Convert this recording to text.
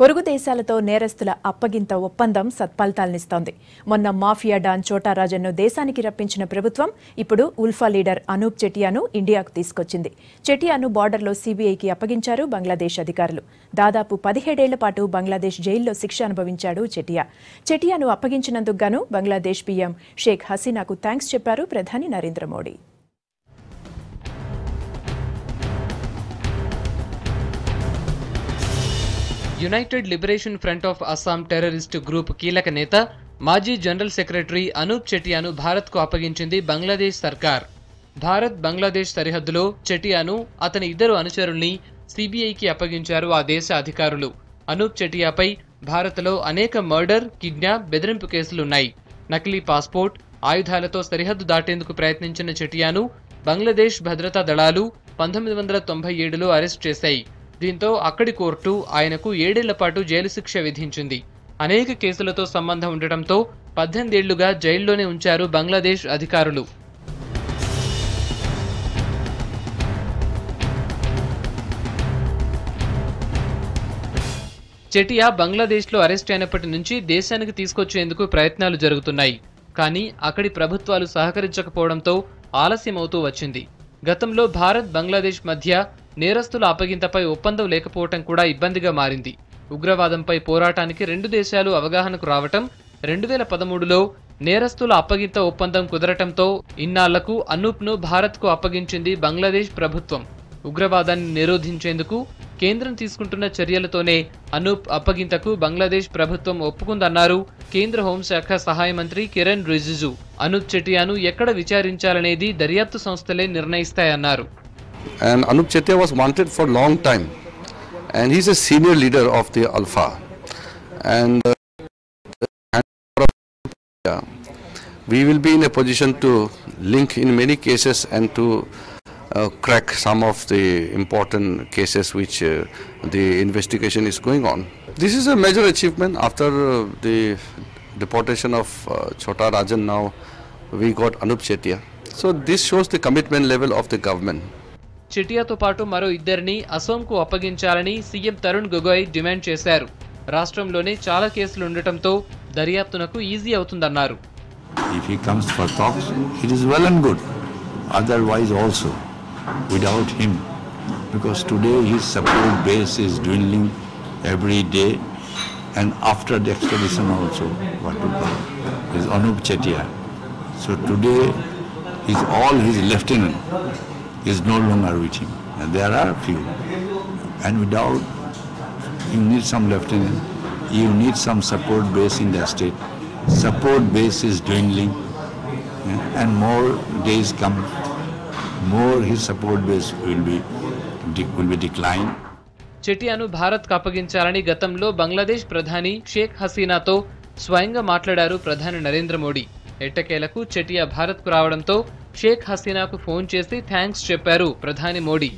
పొరుగు దేశాలతో నేరస్తుల అప్పగింత ఒప్పందం సత్ఫలితాలనిస్తోంది. మొన్న మాఫియా డాన్ చోటా రాజన్ను దేశానికి రప్పించిన ప్రభుత్వం ఇప్పుడు ఉల్ఫా లీడర్ అనూప్ చెటియాను ఇండియాకు తీసుకొచ్చింది. చెటియాను బార్డర్లో సీబీఐకి అప్పగించారు బంగ్లాదేశ్ అధికారులు. దాదాపు పదిహేడేళ్ళ పాటు బంగ్లాదేశ్ జైల్లో శిక్ష అనుభవించాడు చెటియా. చెటియాను అప్పగించినందుకు గాను బంగ్లాదేశ్ పీఎం షేక్ హసీనాకు థ్యాంక్స్ చెప్పారు ప్రధాని Narendra Modi. United Liberation Front of Assam terrorist group కీలక నేత మాజీ జనరల్ సెక్రటరీ అనూప్ చెటియాను భారత్కు అప్పగించింది బంగ్లాదేశ్ సర్కార్. భారత్ బంగ్లాదేశ్ సరిహద్దులో చెటియాను అతని ఇద్దరు అనుచరుల్ని సిబిఐకి అప్పగించారు ఆ దేశ అధికారులు. అనూప్ చెటియాపై భారత్లో అనేక మర్డర్ కిడ్నాప్ బెదిరింపు కేసులున్నాయి. నకిలీ పాస్పోర్ట్ ఆయుధాలతో సరిహద్దు దాటేందుకు ప్రయత్నించిన చెటియాను బంగ్లాదేశ్ భద్రతా దళాలు పంతొమ్మిది వందల తొంభై ఏడులో అరెస్ట్ చేశాయి. దీంతో అక్కడి కోర్టు ఆయనకు ఏడేళ్ళ పాటు జైలు శిక్ష విధించింది. అనేక కేసులతో సంబంధం ఉండటంతో పద్దెనిమిదేళ్ళుగా జైల్లోనే ఉంచారు బంగ్లాదేశ్ అధికారులు. చెటియా బంగ్లాదేశ్లో అరెస్ట్ అయినప్పటి నుంచి దేశానికి తీసుకొచ్చేందుకు ప్రయత్నాలు జరుగుతున్నాయి. కానీ అక్కడి ప్రభుత్వాలు సహకరించకపోవడంతో ఆలస్యమవుతూ వచ్చింది. గతంలో భారత్ బంగ్లాదేశ్ మధ్య నేరస్తుల అప్పగింతపై ఒప్పందం లేకపోవటం కూడా ఇబ్బందిగా మారింది. ఉగ్రవాదంపై పోరాటానికి రెండు దేశాలు అవగాహనకు రావటం రెండు వేల పదమూడులో నేరస్తుల అప్పగింత ఒప్పందం కుదరటంతో ఇన్నాళ్ళకు అనూప్ను భారత్కు అప్పగించింది బంగ్లాదేశ్ ప్రభుత్వం. ఉగ్రవాదాన్ని నిరోధించేందుకు కేంద్రం తీసుకుంటున్న చర్యలతోనే అనూప్ అప్పగింతకు బంగ్లాదేశ్ ప్రభుత్వం ఒప్పుకుందన్నారు కేంద్ర హోంశాఖ సహాయ మంత్రి కిరణ్ రిజిజు. అనూప్ చెటియాను ఎక్కడ విచారించాలనేది దర్యాప్తు సంస్థలే నిర్ణయిస్తాయన్నారు. And Anup Chetia was wanted for a long time. And he's a senior leader of the Alpha. And uh, we will be in a position to link in many cases and to uh, crack some of the important cases which uh, the investigation is going on. This is a major achievement after uh, the deportation of uh, Chota Rajan now we got Anup Chetia. So this shows the commitment level of the government. చిటియాతో పాటు మరో ఇద్దరిని అసోంకు అప్పగించాలని CM Tarun Gogoi demand చేశారు రాష్ట్రంలోనే చాలా కేసులు ఉండటంతో దర్యాప్తునకు ఈజీ అవుతుందన్నారు If he comes for talks, it is well and good. Otherwise also, without him, because today his support base is dwindling every day, and after the expedition also, what to call, is Anup Chetia. So today, his all his lieutenant is no longer with him. And there are few. And without, you need some lieutenant, you need some support base in the state. Support base is dwindling, yeah, and more days come, more his support base will be will be declined. చెటియాను భారత్కు అప్పగించాలని గతంలో బంగ్లాదేశ్ ప్రధాని షేక్ హసీనాతో స్వయంగా మాట్లాడారు ప్రధాని నరేంద్ర మోడీ ఎట్టకేలకు చెటియా భారత్కు రావడంతో షేక్ హసీనాకు ఫోన్ చేసి థ్యాంక్స్ చెప్పారు ప్రధాని మోడీ.